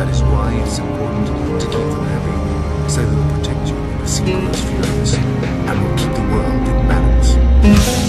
That is why it is important to keep them happy, so they will protect you from the secrets feelings, and will keep the world in balance.